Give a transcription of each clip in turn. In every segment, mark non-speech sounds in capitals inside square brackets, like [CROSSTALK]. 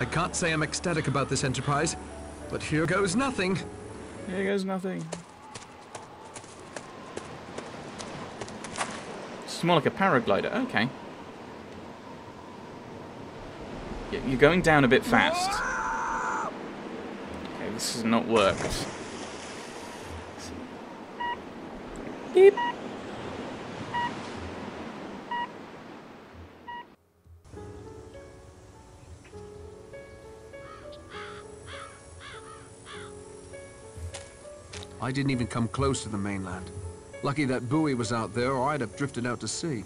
I can't say I'm ecstatic about this enterprise, but here goes nothing. Here goes nothing. It's more like a paraglider. Okay. Yeah, You're going down a bit fast. [LAUGHS] Okay, this has not worked. I didn't even come close to the mainland. Lucky that buoy was out there, or I'd have drifted out to sea.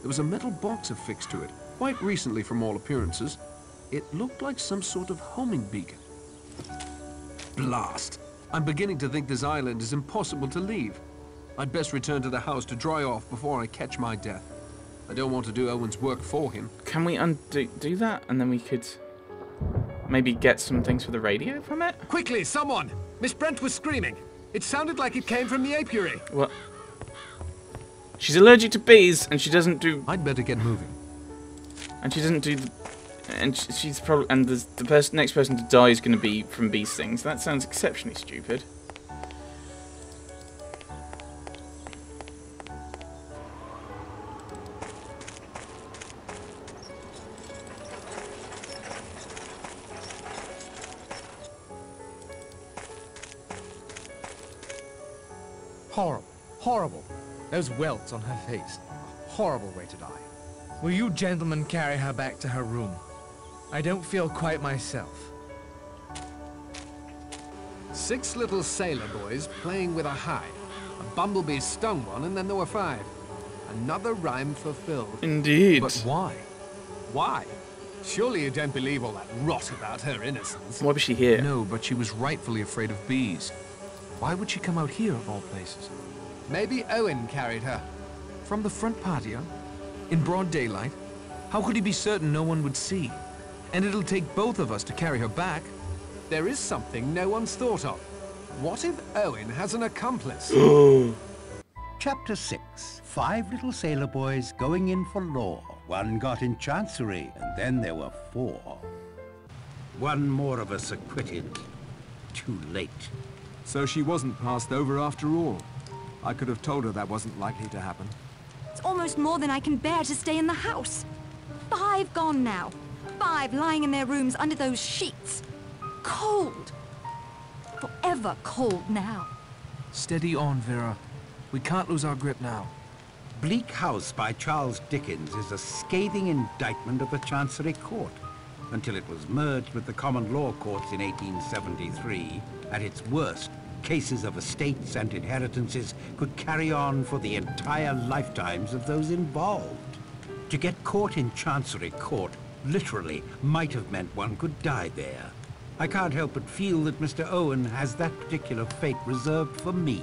There was a metal box affixed to it, quite recently from all appearances. It looked like some sort of homing beacon. Blast! I'm beginning to think this island is impossible to leave. I'd best return to the house to dry off before I catch my death. I don't want to do Owen's work for him. Can we undo do that, and then we could maybe get some things for the radio from it? Quickly, someone! Miss Brent was screaming. It sounded like it came from the apiary. What? She's allergic to bees, and she doesn't do, I'd better get moving. and she doesn't do, the, and she's probably, and the, the person, next person to die is going to be from bee stings. That sounds exceptionally stupid. Those welts on her face. A horrible way to die. Will you gentlemen carry her back to her room? I don't feel quite myself. Six little sailor boys playing with a hive. A bumblebee stung one, and then there were five. Another rhyme fulfilled. Indeed. But why? Why? Surely you don't believe all that rot about her innocence. Why was she here? No, but she was rightfully afraid of bees. Why would she come out here, of all places? Maybe Owen carried her. From the front patio? In broad daylight? How could he be certain no one would see? And it'll take both of us to carry her back. There is something no one's thought of. What if Owen has an accomplice? [GASPS] Chapter 6 Five little sailor boys going in for law. One got in chancery, and then there were four. One more of us acquitted. Too late. So she wasn't passed over after all. I could have told her that wasn't likely to happen. It's almost more than I can bear to stay in the house. Five gone now. Five lying in their rooms under those sheets. Cold. Forever cold now. Steady on, Vera. We can't lose our grip now. Bleak House by Charles Dickens is a scathing indictment of the Chancery Court. Until it was merged with the common law courts in 1873, at its worst, cases of estates and inheritances could carry on for the entire lifetimes of those involved. To get caught in Chancery Court literally might have meant one could die there. I can't help but feel that Mr. Owen has that particular fate reserved for me.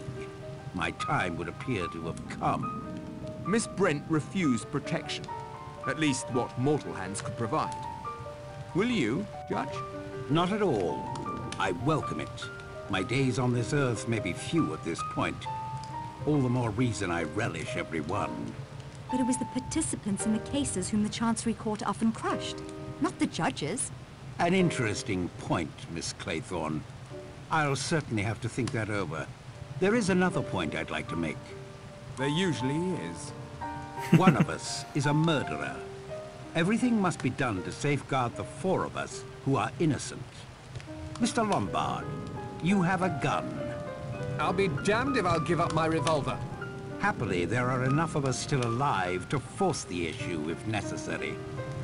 My time would appear to have come. Miss Brent refused protection. At least what mortal hands could provide. Will you, Judge? Not at all. I welcome it. My days on this earth may be few at this point. All the more reason I relish every one. But it was the participants in the cases whom the Chancery Court often crushed, not the judges. An interesting point, Miss Claythorne. I'll certainly have to think that over. There is another point I'd like to make. There usually is. [LAUGHS] One of us is a murderer. Everything must be done to safeguard the four of us who are innocent. Mr. Lombard, you have a gun. I'll be damned if I'll give up my revolver. Happily, there are enough of us still alive to force the issue if necessary.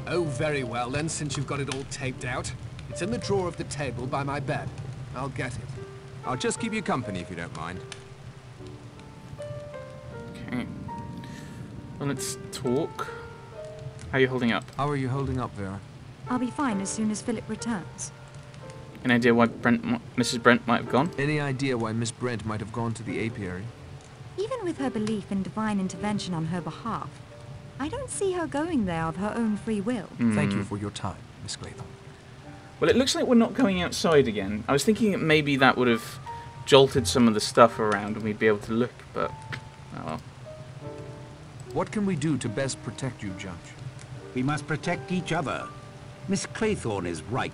Oh, very well then, since you've got it all taped out. It's in the drawer of the table by my bed. I'll get it. I'll just keep you company if you don't mind. Okay. Well, let's talk. How are you holding up? How are you holding up, Vera? I'll be fine as soon as Philip returns. Any idea why Brent, Mrs. Brent might have gone? Any idea why Miss Brent might have gone to the apiary? Even with her belief in divine intervention on her behalf, I don't see her going there of her own free will. Hmm. Thank you for your time, Miss Claythorne. Well, it looks like we're not going outside again. I was thinking that maybe that would have jolted some of the stuff around and we'd be able to look, but oh well. What can we do to best protect you, Judge? We must protect each other. Miss Claythorne is right.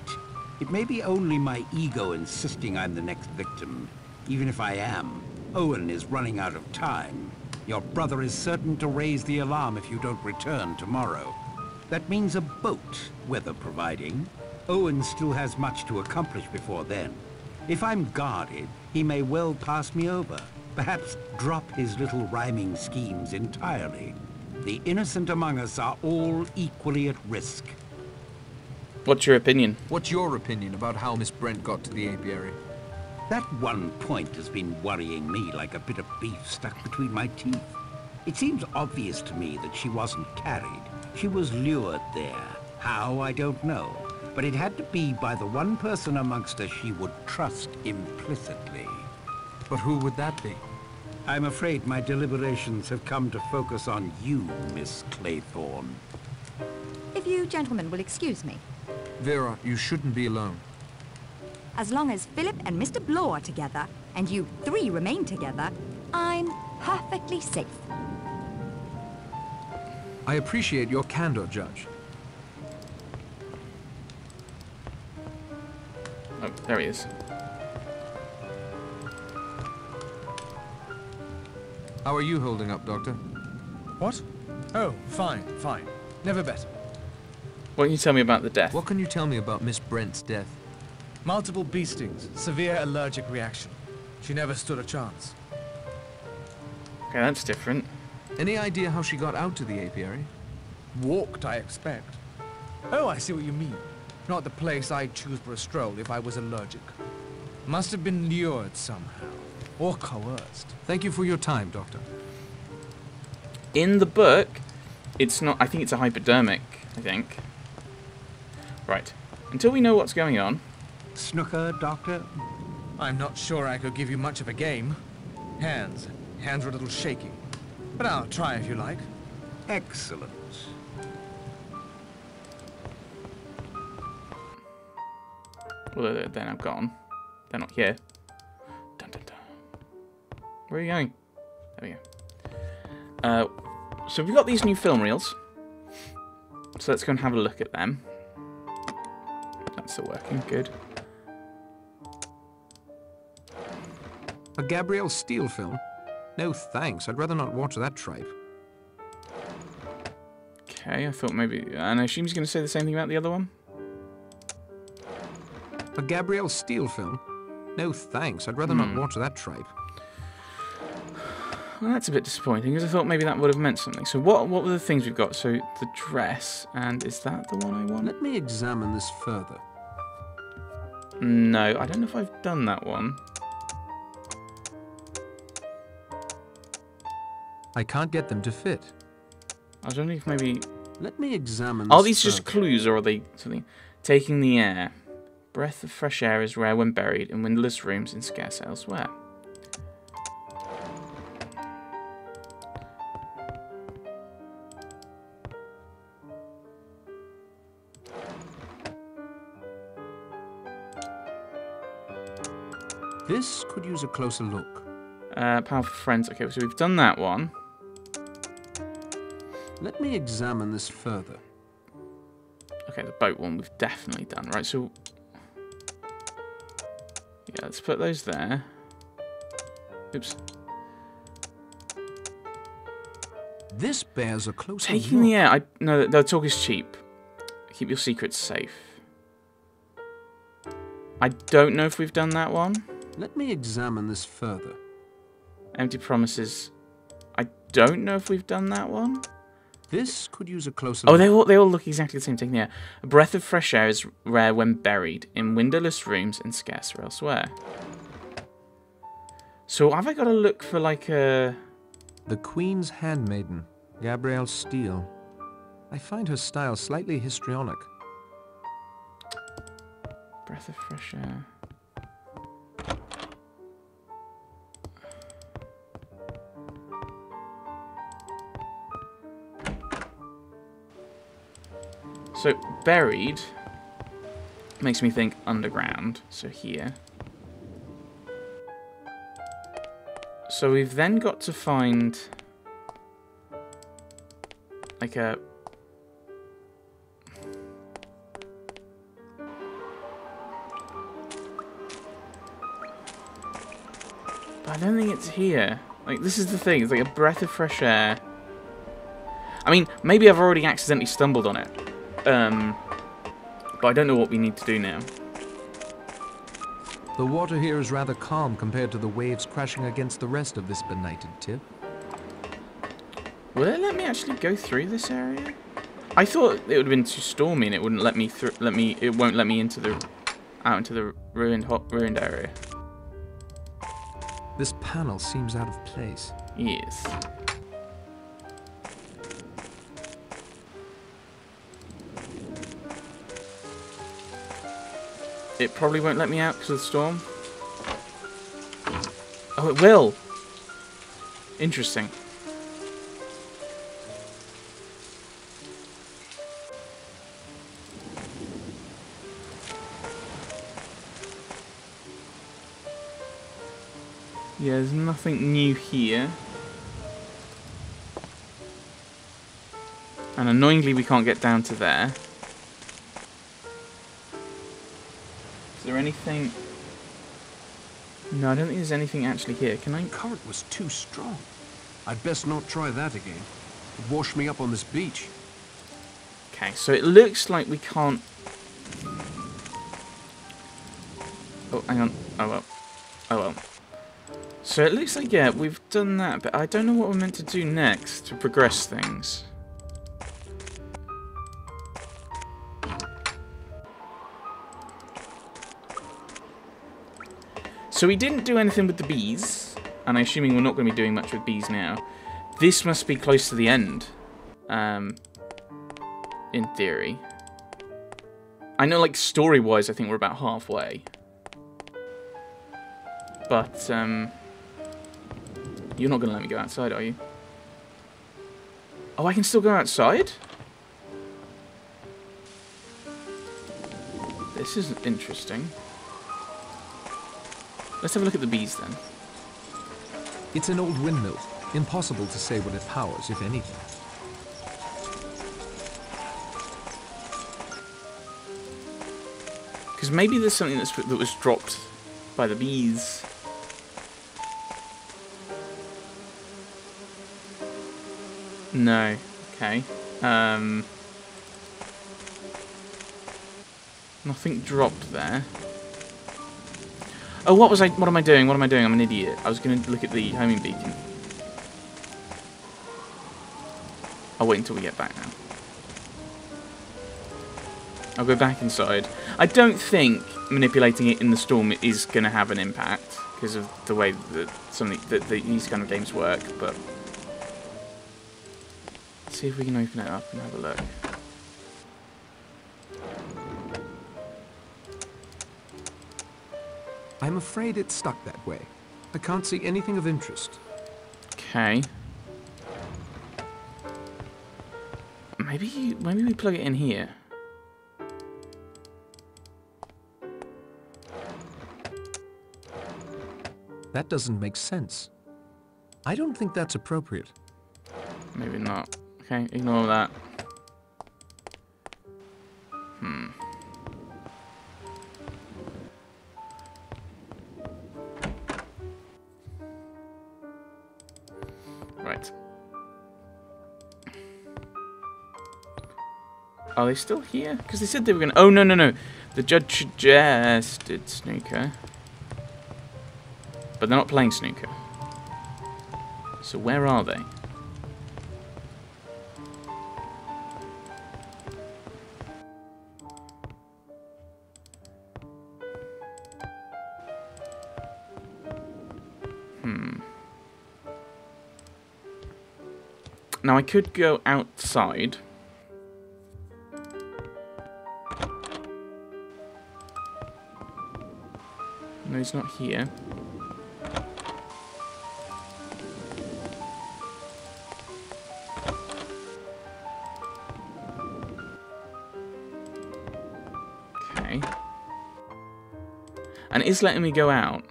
It may be only my ego insisting I'm the next victim. Even if I am, Owen is running out of time. Your brother is certain to raise the alarm if you don't return tomorrow. That means a boat, weather providing. Owen still has much to accomplish before then. If I'm guarded, he may well pass me over. Perhaps drop his little rhyming schemes entirely. The innocent among us are all equally at risk. What's your opinion? What's your opinion about how Miss Brent got to the apiary? That one point has been worrying me like a bit of beef stuck between my teeth. It seems obvious to me that she wasn't carried. She was lured there. How, I don't know. But it had to be by the one person amongst us she would trust implicitly. But who would that be? I'm afraid my deliberations have come to focus on you, Miss Claythorne. If you gentlemen will excuse me. Vera, you shouldn't be alone. As long as Philip and Mr. Blore are together, and you three remain together, I'm perfectly safe. I appreciate your candor, Judge. Oh, there he is. How are you holding up, Doctor? What? Oh, fine, fine. Never better. What can you tell me about the death? What can you tell me about Miss Brent's death? Multiple bee stings, severe allergic reaction. She never stood a chance. Okay, that's different. Any idea how she got out to the apiary? Walked, I expect. Oh, I see what you mean. Not the place I'd choose for a stroll if I was allergic. Must have been lured somehow. Or coerced. Thank you for your time, Doctor. In the book, it's not... I think it's a hypodermic, I think. Right. Until we know what's going on... Snooker, Doctor? I'm not sure I could give you much of a game. Hands. Hands are a little shaky. But I'll try if you like. Excellent. Well, they're, they're now gone. They're not here. Dun, dun, dun. Where are you going? There we go. Uh, so we've got these new film reels. So let's go and have a look at them. That's still working. Good. A Gabrielle Steele film? No thanks, I'd rather not watch that tripe. Okay, I thought maybe... And I assume he's going to say the same thing about the other one? A Gabrielle Steele film? No thanks, I'd rather not hmm. watch that tripe. Well, that's a bit disappointing, because I thought maybe that would have meant something. So what what were the things we've got? So the dress, and is that the one I want? Let me examine this further. No, I don't know if I've done that one. I can't get them to fit. I was wondering if maybe... Let me examine Are these just clues, or are they something? Taking the air. Breath of fresh air is rare when buried in windowless rooms and scarce elsewhere. A closer look. Uh, powerful friends. Okay, so we've done that one. Let me examine this further. Okay, the boat one we've definitely done. Right, so... Yeah, let's put those there. Oops. This bears a closer Taking look. the air. I no, the talk is cheap. Keep your secrets safe. I don't know if we've done that one. Let me examine this further. Empty promises. I don't know if we've done that one. This could use a closer Oh, look. they all they all look exactly the same. The. A breath of fresh air is rare when buried in windowless rooms and scarcer elsewhere. So have I got to look for like a? The Queen's Handmaiden, Gabrielle Steele. I find her style slightly histrionic. Breath of fresh air. So, buried makes me think underground. So here. So we've then got to find like a. I don't think it's here. Like, this is the thing. It's like a breath of fresh air. I mean, maybe I've already accidentally stumbled on it. Um, but I don't know what we need to do now. The water here is rather calm compared to the waves crashing against the rest of this benighted tip. Will it let me actually go through this area? I thought it would have been too stormy and it wouldn't let me through. Let me. It won't let me into the out into the ruined hot ruined area. This panel seems out of place. Yes. It probably won't let me out because of the storm. Oh, it will. Interesting. Yeah, there's nothing new here. And annoyingly, we can't get down to there. Anything... No, I don't think there's anything actually here. Can I... The current was too strong. I'd best not try that again. It'd wash me up on this beach. Okay, so it looks like we can't... Oh, hang on. Oh, well. Oh, well. So it looks like, yeah, we've done that, but I don't know what we're meant to do next to progress things. So we didn't do anything with the bees, and I'm assuming we're not going to be doing much with bees now. This must be close to the end, um, in theory. I know, like, story-wise, I think we're about halfway. But, um... You're not going to let me go outside, are you? Oh, I can still go outside? This is interesting. Let's have a look at the bees then. It's an old windmill. Impossible to say what it powers, if anything. Because maybe there's something that's, that was dropped by the bees. No. Okay. Um, nothing dropped there. Oh, what was I? What am I doing? What am I doing? I'm an idiot. I was going to look at the homing beacon. I'll wait until we get back now. I'll go back inside. I don't think manipulating it in the storm is going to have an impact because of the way that something that these kind of games work, but Let's see if we can open it up and have a look. I'm afraid it's stuck that way. I can't see anything of interest. Okay. Maybe maybe we plug it in here. That doesn't make sense. I don't think that's appropriate. Maybe not. Okay, ignore that. Are they still here? Because they said they were going to... Oh, no, no, no. The judge suggested snooker. But they're not playing snooker. So where are they? Hmm. Now I could go outside. He's not here. Okay. And is letting me go out.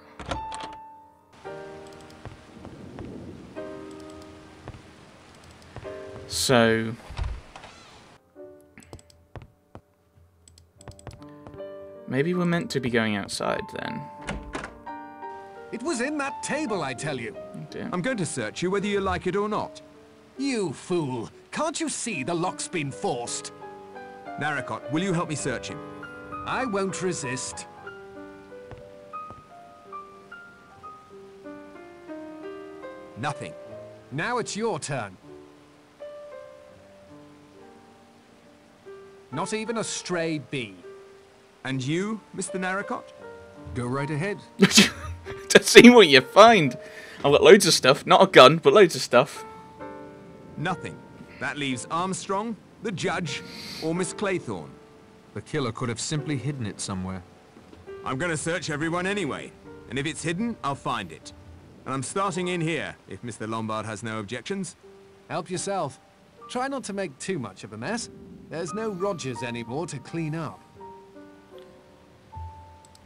So... Maybe we're meant to be going outside then. It was in that table, I tell you. Oh dear. I'm going to search you whether you like it or not. You fool. Can't you see the lock's been forced? Narracott, will you help me search him? I won't resist. Nothing. Now it's your turn. Not even a stray bee. And you, Mr. Narracott? Go right ahead. [LAUGHS] [LAUGHS] to see what you find. I've got loads of stuff. Not a gun, but loads of stuff. Nothing. That leaves Armstrong, the judge, or Miss Claythorne. The killer could have simply hidden it somewhere. I'm going to search everyone anyway. And if it's hidden, I'll find it. And I'm starting in here, if Mr. Lombard has no objections. Help yourself. Try not to make too much of a mess. There's no Rogers anymore to clean up.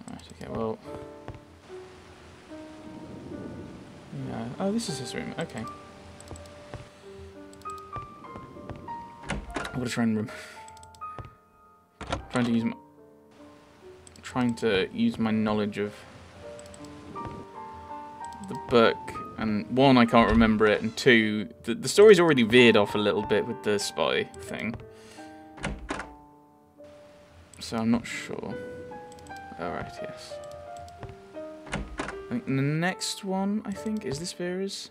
Right, okay, well... Oh, this is his room. Okay. Gonna try and rem trying to use my trying to use my knowledge of the book and one I can't remember it and two the, the story's already veered off a little bit with the spy thing so I'm not sure alright yes I the next one I think is this Vera's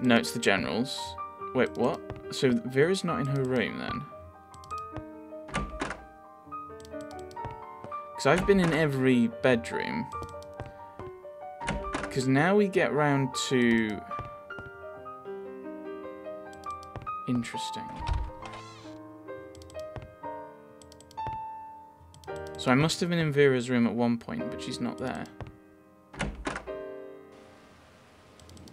No, it's the generals. Wait, what? So Vera's not in her room then? Because I've been in every bedroom. Because now we get round to... Interesting. So I must have been in Vera's room at one point, but she's not there.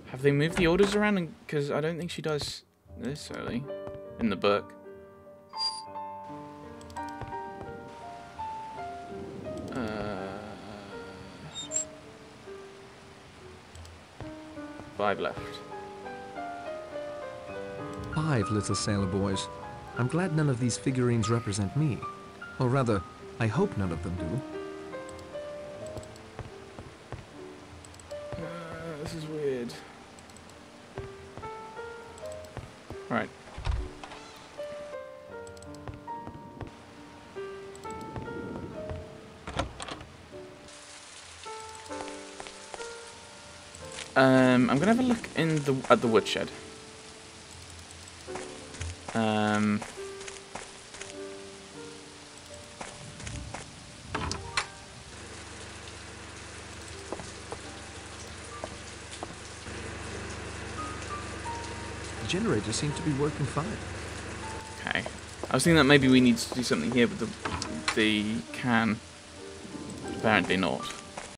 Have they moved the orders around? Because I don't think she does this early in the book. Uh, five left. Five little sailor boys. I'm glad none of these figurines represent me. Or rather, I hope none of them do. Uh, this is weird. Right. Um, I'm gonna have a look in the at the woodshed. Um. Generator seems to be working fine. Okay. I was thinking that maybe we need to do something here with the the can. Apparently not.